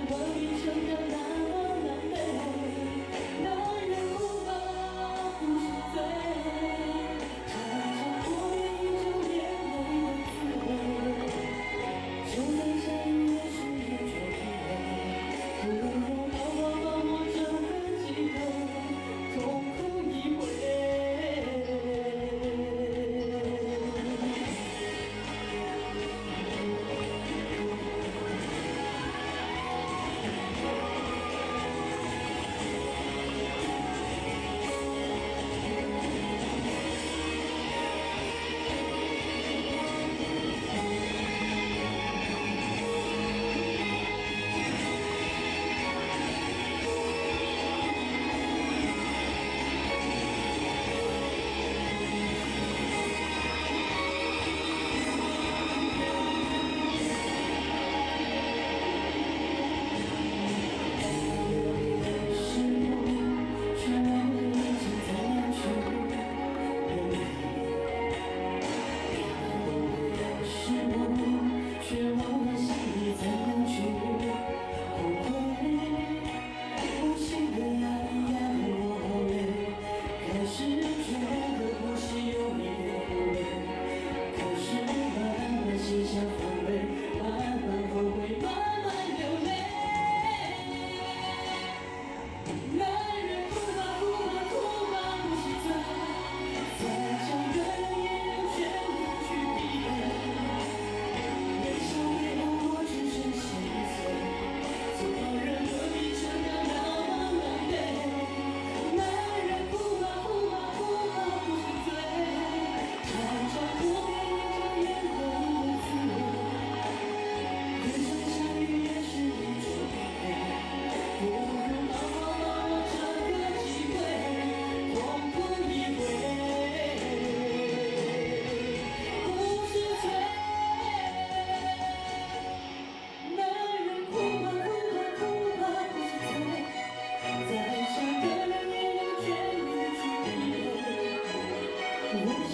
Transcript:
Everybody thì.